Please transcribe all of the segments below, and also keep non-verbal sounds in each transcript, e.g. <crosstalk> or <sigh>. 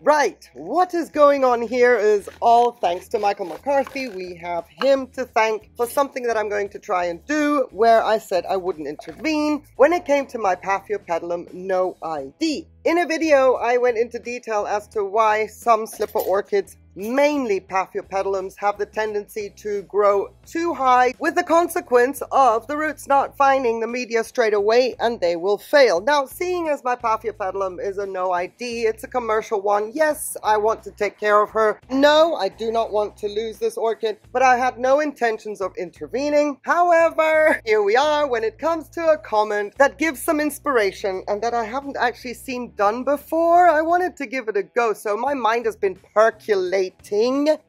Right, what is going on here is all thanks to Michael McCarthy. We have him to thank for something that I'm going to try and do where I said I wouldn't intervene when it came to my Paphiopedilum no ID. In a video, I went into detail as to why some slipper orchids mainly Paphiopedilums have the tendency to grow too high with the consequence of the roots not finding the media straight away and they will fail. Now, seeing as my Paphiopedilum is a no ID, it's a commercial one, yes, I want to take care of her. No, I do not want to lose this orchid, but I had no intentions of intervening. However, here we are when it comes to a comment that gives some inspiration and that I haven't actually seen done before. I wanted to give it a go, so my mind has been percolating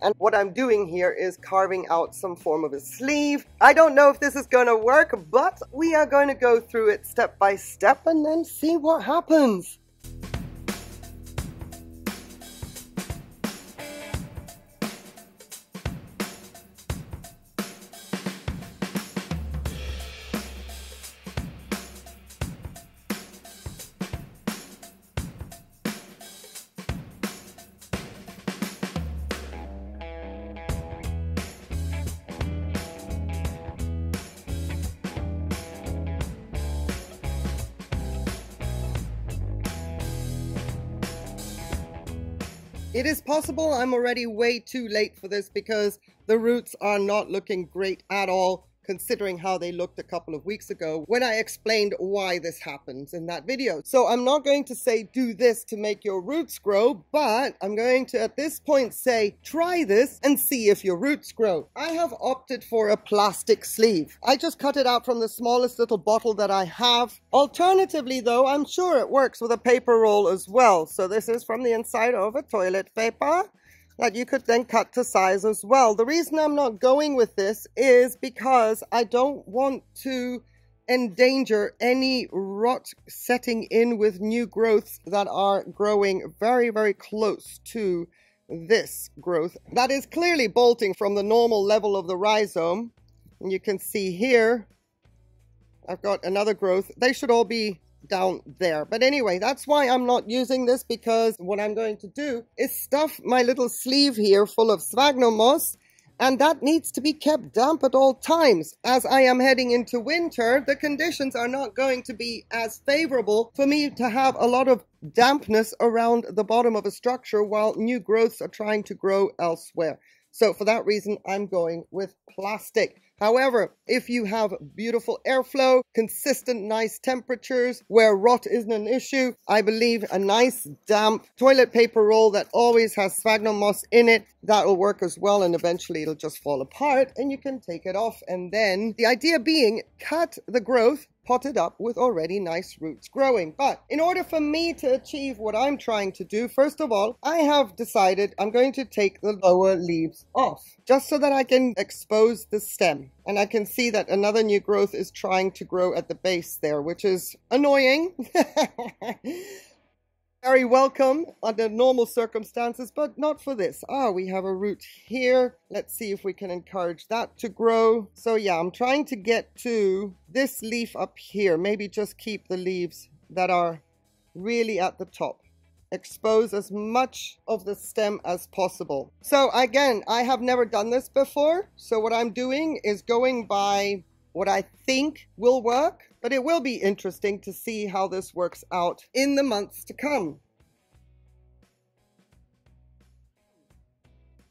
and what I'm doing here is carving out some form of a sleeve. I don't know if this is going to work, but we are going to go through it step by step and then see what happens. It is possible I'm already way too late for this because the roots are not looking great at all considering how they looked a couple of weeks ago when I explained why this happens in that video. So I'm not going to say do this to make your roots grow, but I'm going to at this point say try this and see if your roots grow. I have opted for a plastic sleeve. I just cut it out from the smallest little bottle that I have. Alternatively though, I'm sure it works with a paper roll as well. So this is from the inside of a toilet paper that you could then cut to size as well. The reason I'm not going with this is because I don't want to endanger any rot setting in with new growths that are growing very, very close to this growth. That is clearly bolting from the normal level of the rhizome. And you can see here, I've got another growth. They should all be down there. But anyway, that's why I'm not using this because what I'm going to do is stuff my little sleeve here full of sphagnum moss and that needs to be kept damp at all times. As I am heading into winter, the conditions are not going to be as favorable for me to have a lot of dampness around the bottom of a structure while new growths are trying to grow elsewhere. So for that reason, I'm going with plastic. However, if you have beautiful airflow, consistent nice temperatures where rot isn't an issue, I believe a nice damp toilet paper roll that always has sphagnum moss in it, that'll work as well and eventually it'll just fall apart and you can take it off. And then the idea being cut the growth potted up with already nice roots growing. But in order for me to achieve what I'm trying to do, first of all, I have decided I'm going to take the lower leaves off just so that I can expose the stem. And I can see that another new growth is trying to grow at the base there, which is annoying. <laughs> very welcome under normal circumstances, but not for this. Ah, we have a root here. Let's see if we can encourage that to grow. So yeah, I'm trying to get to this leaf up here. Maybe just keep the leaves that are really at the top. Expose as much of the stem as possible. So again, I have never done this before. So what I'm doing is going by what I think will work, but it will be interesting to see how this works out in the months to come.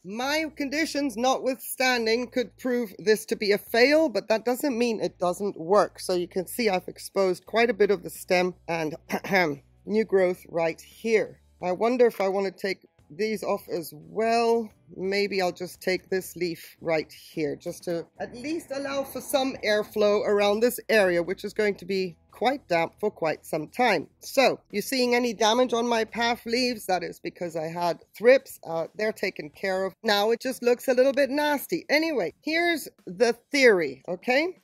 My conditions notwithstanding could prove this to be a fail, but that doesn't mean it doesn't work. So you can see I've exposed quite a bit of the stem and <clears throat> new growth right here. I wonder if I want to take these off as well. Maybe I'll just take this leaf right here just to at least allow for some airflow around this area, which is going to be quite damp for quite some time. So, you're seeing any damage on my paph leaves? That is because I had thrips. Uh, they're taken care of. Now it just looks a little bit nasty. Anyway, here's the theory, okay?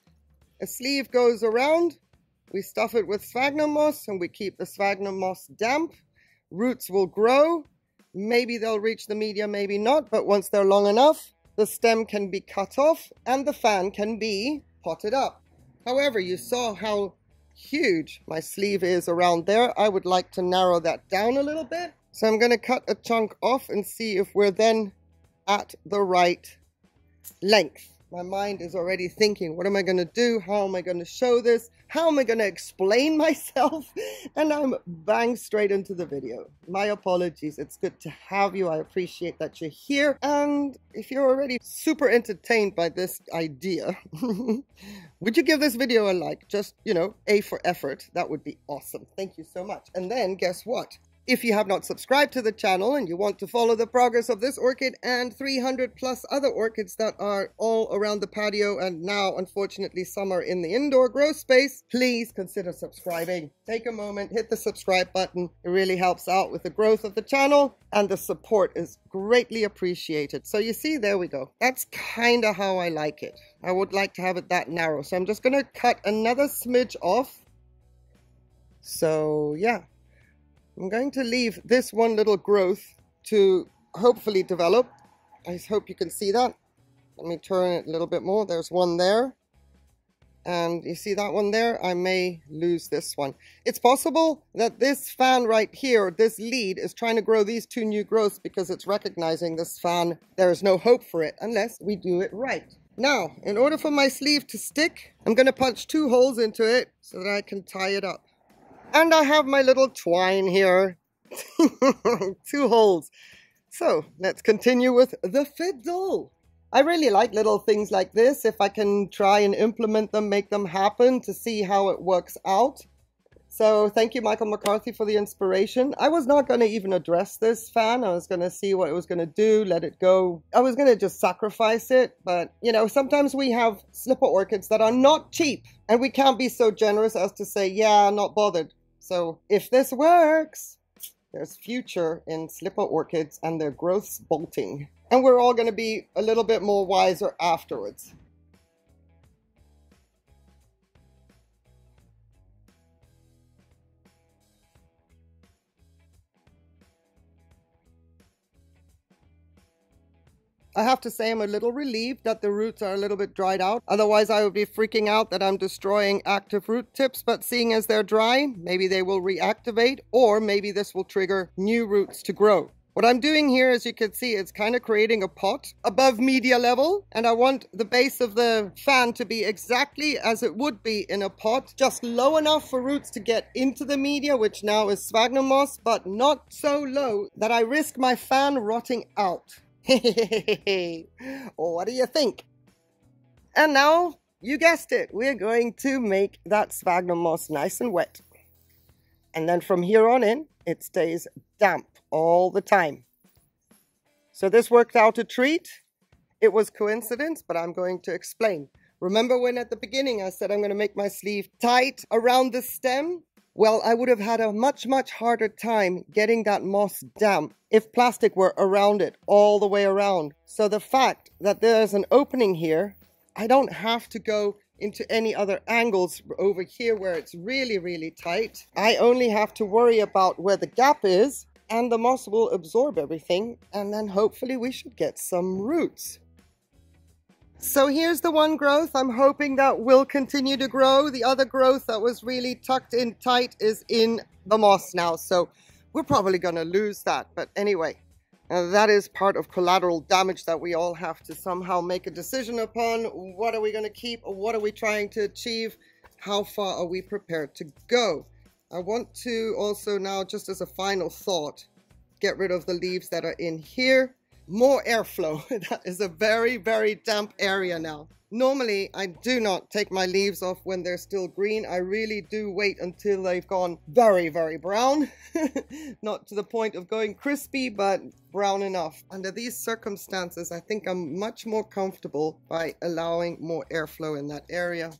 A sleeve goes around, we stuff it with sphagnum moss and we keep the sphagnum moss damp. Roots will grow, Maybe they'll reach the media, maybe not, but once they're long enough, the stem can be cut off and the fan can be potted up. However, you saw how huge my sleeve is around there. I would like to narrow that down a little bit. So I'm going to cut a chunk off and see if we're then at the right length. My mind is already thinking, what am I going to do? How am I going to show this? How am I going to explain <laughs> myself? And I'm bang straight into the video. My apologies. It's good to have you. I appreciate that you're here. And if you're already super entertained by this idea, <laughs> would you give this video a like? Just, you know, A for effort. That would be awesome. Thank you so much. And then guess what? If you have not subscribed to the channel and you want to follow the progress of this orchid and 300 plus other orchids that are all around the patio and now unfortunately some are in the indoor grow space, please consider subscribing. Take a moment, hit the subscribe button. It really helps out with the growth of the channel and the support is greatly appreciated. So you see, there we go. That's kind of how I like it. I would like to have it that narrow. So I'm just going to cut another smidge off. So yeah, I'm going to leave this one little growth to hopefully develop. I hope you can see that. Let me turn it a little bit more. There's one there. And you see that one there? I may lose this one. It's possible that this fan right here, this lead, is trying to grow these two new growths because it's recognizing this fan, there is no hope for it unless we do it right. Now, in order for my sleeve to stick, I'm going to punch two holes into it so that I can tie it up. And I have my little twine here. <laughs> Two holes. So let's continue with the fiddle. I really like little things like this. If I can try and implement them, make them happen to see how it works out. So thank you, Michael McCarthy, for the inspiration. I was not going to even address this fan. I was going to see what it was going to do, let it go. I was going to just sacrifice it. But, you know, sometimes we have slipper orchids that are not cheap. And we can't be so generous as to say, yeah, not bothered. So if this works, there's future in slipper orchids and their growths bolting. And we're all going to be a little bit more wiser afterwards. I have to say I'm a little relieved that the roots are a little bit dried out. Otherwise, I would be freaking out that I'm destroying active root tips. But seeing as they're dry, maybe they will reactivate or maybe this will trigger new roots to grow. What I'm doing here, as you can see, is kind of creating a pot above media level. And I want the base of the fan to be exactly as it would be in a pot, just low enough for roots to get into the media, which now is sphagnum moss, but not so low that I risk my fan rotting out. <laughs> what do you think? And now, you guessed it, we're going to make that sphagnum moss nice and wet. And then from here on in, it stays damp all the time. So this worked out a treat. It was coincidence, but I'm going to explain. Remember when at the beginning I said I'm going to make my sleeve tight around the stem? Well, I would have had a much, much harder time getting that moss damp if plastic were around it all the way around. So the fact that there's an opening here, I don't have to go into any other angles over here where it's really, really tight. I only have to worry about where the gap is and the moss will absorb everything and then hopefully we should get some roots. So here's the one growth I'm hoping that will continue to grow. The other growth that was really tucked in tight is in the moss now. So we're probably going to lose that. But anyway, uh, that is part of collateral damage that we all have to somehow make a decision upon. What are we going to keep? What are we trying to achieve? How far are we prepared to go? I want to also now, just as a final thought, get rid of the leaves that are in here more airflow. <laughs> that is a very, very damp area now. Normally, I do not take my leaves off when they're still green. I really do wait until they've gone very, very brown. <laughs> not to the point of going crispy, but brown enough. Under these circumstances, I think I'm much more comfortable by allowing more airflow in that area.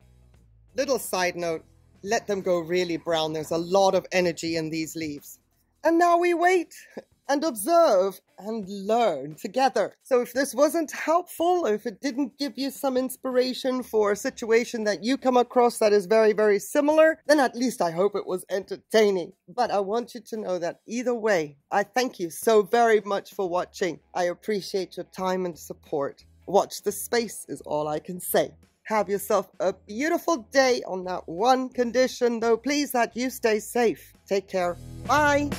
Little side note, let them go really brown. There's a lot of energy in these leaves. And now we wait and observe and learn together. So if this wasn't helpful, if it didn't give you some inspiration for a situation that you come across that is very, very similar, then at least I hope it was entertaining. But I want you to know that either way, I thank you so very much for watching. I appreciate your time and support. Watch the space is all I can say. Have yourself a beautiful day on that one condition, though, please, that you stay safe. Take care. Bye.